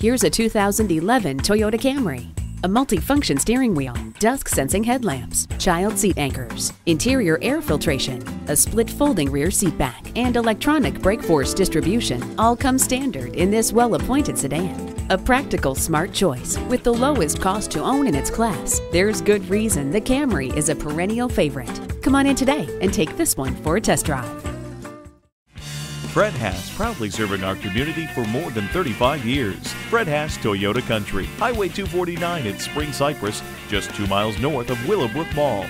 Here's a 2011 Toyota Camry. A multi-function steering wheel, dusk sensing headlamps, child seat anchors, interior air filtration, a split folding rear seat back, and electronic brake force distribution all come standard in this well-appointed sedan. A practical smart choice with the lowest cost to own in its class. There's good reason the Camry is a perennial favorite. Come on in today and take this one for a test drive. Fred Haas, proudly serving our community for more than 35 years. Fred Haas Toyota Country, Highway 249 at Spring Cypress, just two miles north of Willowbrook Mall.